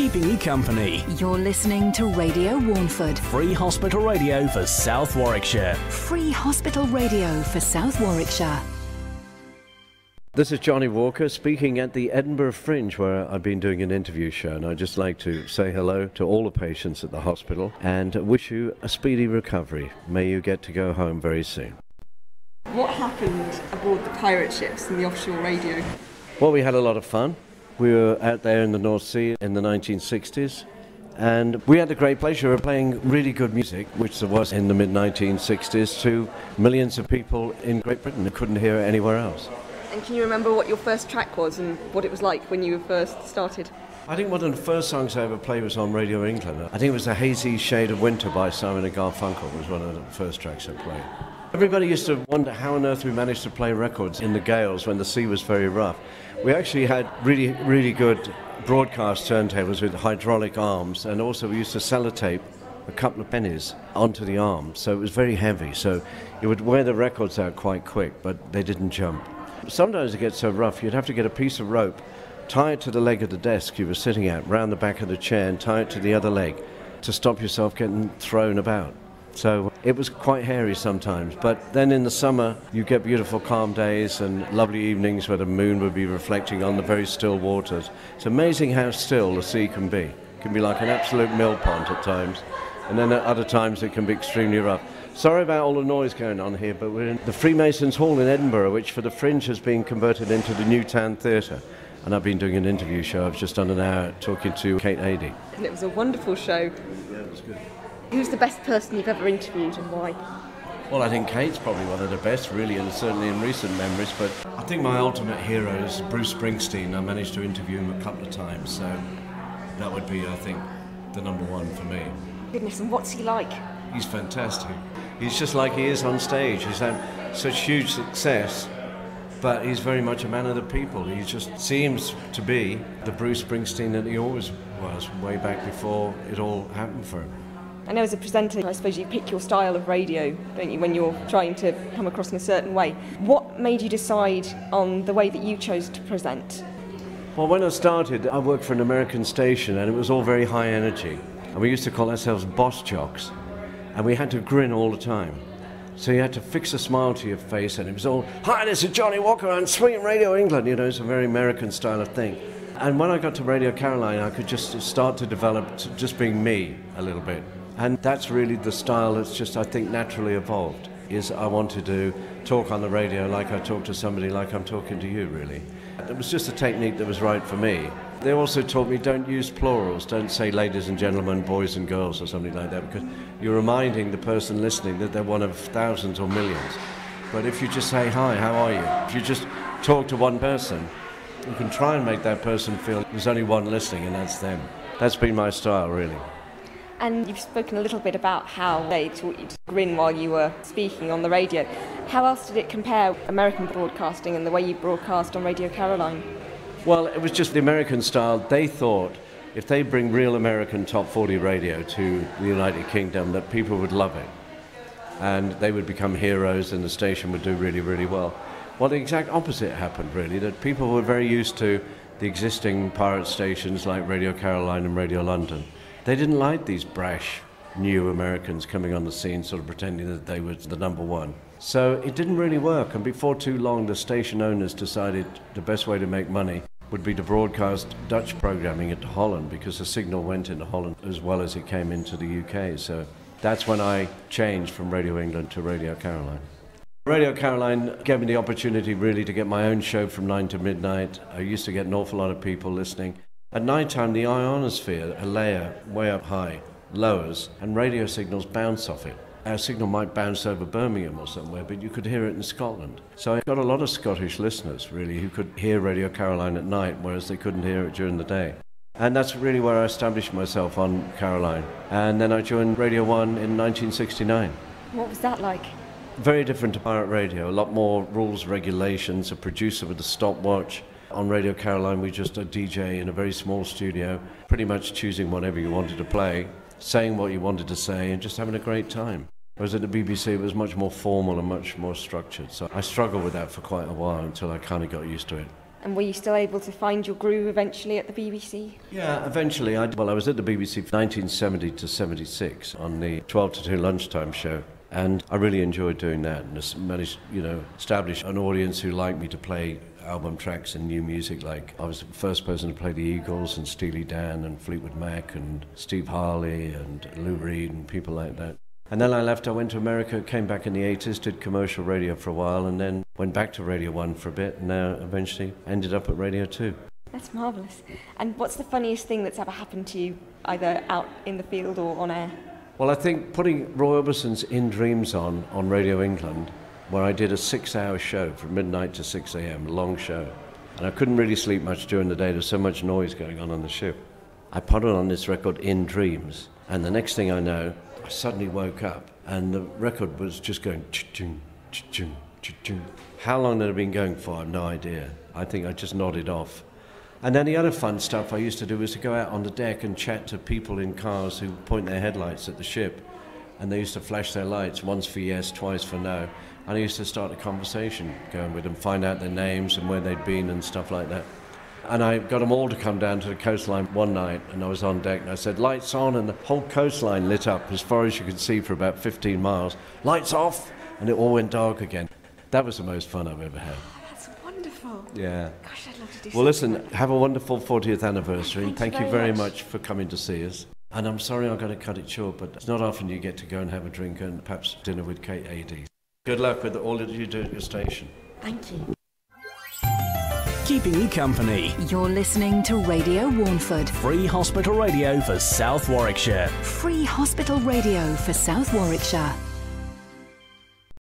keeping you company. You're listening to Radio Warneford. Free hospital radio for South Warwickshire. Free hospital radio for South Warwickshire. This is Johnnie Walker speaking at the Edinburgh Fringe, where I've been doing an interview show, and I'd just like to say hello to all the patients at the hospital and wish you a speedy recovery. May you get to go home very soon. What happened aboard the pirate ships and the offshore radio? Well, we had a lot of fun. We were out there in the North Sea in the 1960s, and we had the great pleasure of playing really good music, which there was in the mid 1960s, to millions of people in Great Britain who couldn't hear it anywhere else. And can you remember what your first track was and what it was like when you first started? I think one of the first songs I ever played was on Radio England. I think it was A Hazy Shade of Winter by Simon and Garfunkel was one of the first tracks I played. Everybody used to wonder how on earth we managed to play records in the gales when the sea was very rough. We actually had really, really good broadcast turntables with hydraulic arms, and also we used to sellotape a couple of pennies onto the arm, so it was very heavy. So it would wear the records out quite quick, but they didn't jump. Sometimes it gets so rough, you'd have to get a piece of rope, tie it to the leg of the desk you were sitting at, round the back of the chair, and tie it to the other leg to stop yourself getting thrown about. So it was quite hairy sometimes. But then in the summer, you get beautiful calm days and lovely evenings where the moon would be reflecting on the very still waters. It's amazing how still the sea can be. It can be like an absolute mill pond at times. And then at other times it can be extremely rough. Sorry about all the noise going on here, but we're in the Freemasons Hall in Edinburgh, which for the Fringe has been converted into the New Town Theatre. And I've been doing an interview show. I've just done an hour talking to Kate Adie. And it was a wonderful show. Yeah, it was good. Who's the best person you've ever interviewed and why? Well, I think Kate's probably one of the best, really, and certainly in recent memories. But I think my ultimate hero is Bruce Springsteen. I managed to interview him a couple of times, so that would be, I think, the number one for me. Goodness, and what's he like? He's fantastic. He's just like he is on stage. He's had such huge success, but he's very much a man of the people. He just seems to be the Bruce Springsteen that he always was, way back before it all happened for him. I know as a presenter, I suppose you pick your style of radio, don't you, when you're trying to come across in a certain way. What made you decide on the way that you chose to present? Well, when I started, I worked for an American station and it was all very high energy. And we used to call ourselves boss jocks. And we had to grin all the time. So you had to fix a smile to your face and it was all, Hi, this is Johnnie Walker on Swinging Radio England. You know, it's a very American style of thing. And when I got to Radio Caroline, I could just start to develop just being me a little bit. And that's really the style that's just, I think, naturally evolved. Is I wanted to do talk on the radio like I talk to somebody like I'm talking to you, really. It was just a technique that was right for me. They also taught me don't use plurals, don't say ladies and gentlemen, boys and girls, or something like that, because you're reminding the person listening that they're one of thousands or millions. But if you just say, hi, how are you? If you just talk to one person, you can try and make that person feel there's only one listening, and that's them. That's been my style, really. And you've spoken a little bit about how they taught you to grin while you were speaking on the radio. How else did it compare American broadcasting and the way you broadcast on Radio Caroline? Well, it was just the American style. They thought if they bring real American top 40 radio to the United Kingdom, that people would love it. And they would become heroes and the station would do really, really well. Well, the exact opposite happened, really, that people were very used to the existing pirate stations like Radio Caroline and Radio London. They didn't like these brash new Americans coming on the scene, sort of pretending that they were the number one. So it didn't really work, and before too long, the station owners decided the best way to make money would be to broadcast Dutch programming into Holland because the signal went into Holland as well as it came into the UK. So that's when I changed from Radio England to Radio Caroline. Radio Caroline gave me the opportunity really to get my own show from 9 to midnight. I used to get an awful lot of people listening. At night time, the ionosphere, a layer way up high, lowers, and radio signals bounce off it. Our signal might bounce over Birmingham or somewhere, but you could hear it in Scotland. So I got a lot of Scottish listeners, really, who could hear Radio Caroline at night, whereas they couldn't hear it during the day. And that's really where I established myself on Caroline. And then I joined Radio 1 in 1969. What was that like? Very different to pirate radio, a lot more rules, regulations, a producer with a stopwatch. On Radio Caroline, we just a DJ in a very small studio, pretty much choosing whatever you wanted to play, saying what you wanted to say, and just having a great time. Whereas at the BBC, it was much more formal and much more structured. So I struggled with that for quite a while until I kind of got used to it. And were you still able to find your groove eventually at the BBC? Yeah, eventually. I, well, I was at the BBC from 1970 to 76 on the 12 to 2 lunchtime show. And I really enjoyed doing that and managed, you know, establish an audience who liked me to play album tracks and new music. Like I was the first person to play the Eagles and Steely Dan and Fleetwood Mac and Steve Harley and Lou Reed and people like that. And then I left, I went to America, came back in the 80s, did commercial radio for a while, and then went back to Radio 1 for a bit, and now eventually ended up at Radio 2. That's marvellous. And what's the funniest thing that's ever happened to you, either out in the field or on air? Well, I think putting Roy Orbison's In Dreams on on Radio England, where I did a six hour show from midnight to 6 a.m., long show. And I couldn't really sleep much during the day, there's so much noise going on on the ship. I put it on this record, In Dreams, and the next thing I know, I suddenly woke up and the record was just going chung chung chung How long it had been going for, I have no idea. I think I just nodded off. And then the other fun stuff I used to do was to go out on the deck and chat to people in cars who point their headlights at the ship. And they used to flash their lights, once for yes, twice for no. And I used to start a conversation going with them, find out their names and where they'd been and stuff like that. And I got them all to come down to the coastline one night, and I was on deck, and I said, Lights on, and the whole coastline lit up as far as you could see for about 15 miles. Lights off, and it all went dark again. That was the most fun I've ever had. Oh, that's wonderful. Yeah. Gosh, I'd love to do Well, listen, like have a wonderful 40th anniversary, Thank thank you you very very much. much for coming to see us. And I'm sorry I've got to cut it short, but it's not often you get to go and have a drink and perhaps dinner with Kate Adie. Good luck with all that you do at your station. Thank you. Keeping you company. You're listening to Radio Warneford. Free hospital radio for South Warwickshire. Free hospital radio for South Warwickshire.